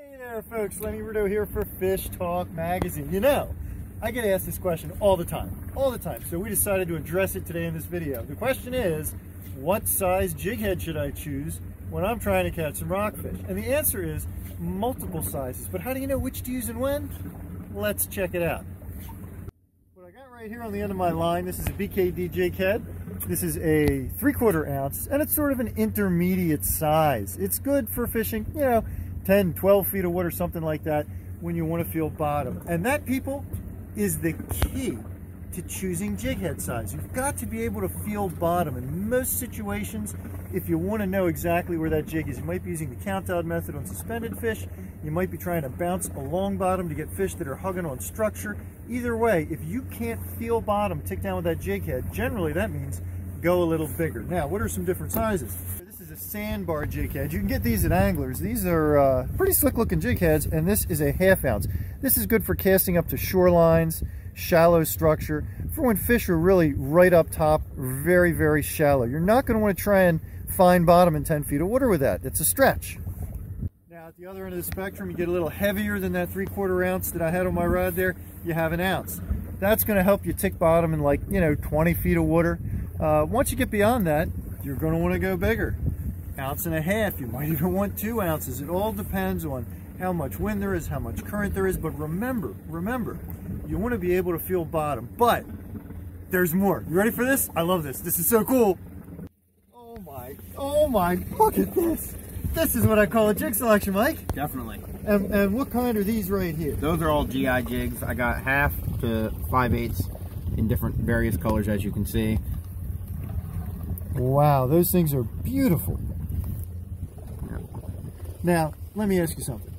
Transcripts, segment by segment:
Hey there folks, Lenny Rudow here for FishTalk Magazine. You know, I get asked this question all the time, all the time. So we decided to address it today in this video. The question is, what size jig head should I choose when I'm trying to catch some rockfish? And the answer is multiple sizes. But how do you know which to use and when? Let's check it out. What I got right here on the end of my line, this is a BKD jig head. This is a three quarter ounce and it's sort of an intermediate size. It's good for fishing, you know, 10, 12 feet of water, something like that, when you want to feel bottom. And that, people, is the key to choosing jig head size. You've got to be able to feel bottom. In most situations, if you want to know exactly where that jig is, you might be using the count out method on suspended fish. You might be trying to bounce along bottom to get fish that are hugging on structure. Either way, if you can't feel bottom, tick down with that jig head, generally that means go a little bigger. Now, what are some different sizes? A sandbar jig head. You can get these at Angler's. These are uh, pretty slick looking jig heads, and this is a half ounce. This is good for casting up to shorelines, shallow structure, for when fish are really right up top, very, very shallow. You're not going to want to try and find bottom in 10 feet of water with that. It's a stretch. Now at the other end of the spectrum, you get a little heavier than that three quarter ounce that I had on my rod there. You have an ounce. That's going to help you tick bottom in like, you know, 20 feet of water. Uh, once you get beyond that, you're going to want to go bigger. Ounce and a half, you might even want two ounces. It all depends on how much wind there is, how much current there is. But remember, remember, you want to be able to feel bottom. But there's more. You ready for this? I love this. This is so cool. Oh my, oh my, look at this. This is what I call a jig selection, Mike. Definitely. And, and what kind are these right here? Those are all GI jigs. I got half to 5 eighths in different various colors as you can see. Wow, those things are beautiful. Now, let me ask you something.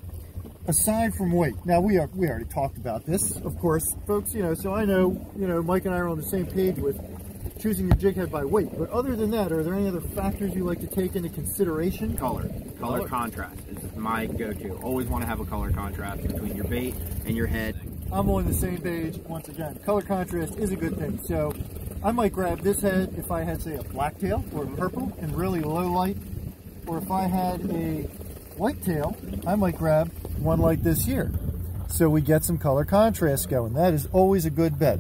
Aside from weight, now we are we already talked about this, of course, folks. You know, so I know you know Mike and I are on the same page with choosing your jig head by weight. But other than that, are there any other factors you like to take into consideration? Color, color, color. contrast is my go-to. Always want to have a color contrast between your bait and your head. I'm on the same page once again. Color contrast is a good thing. So I might grab this head if I had, say, a blacktail or a purple in really low light, or if I had a whitetail, I might grab one like this here. So we get some color contrast going. That is always a good bet.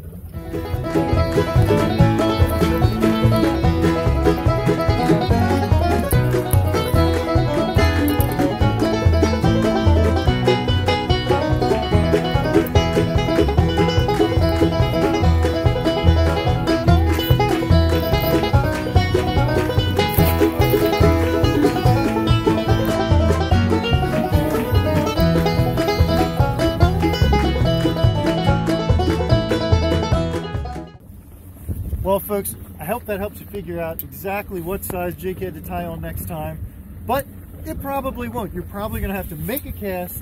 Well, folks, I hope that helps you figure out exactly what size jig head to tie on next time, but it probably won't. You're probably going to have to make a cast,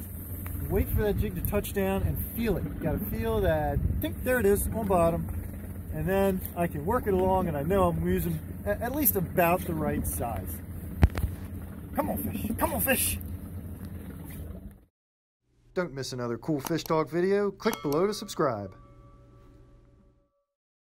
wait for that jig to touch down, and feel it. You got to feel that, think there it is on bottom, and then I can work it along, and I know I'm using at least about the right size. Come on, fish. Come on, fish. Don't miss another cool FishTalk video. Click below to subscribe.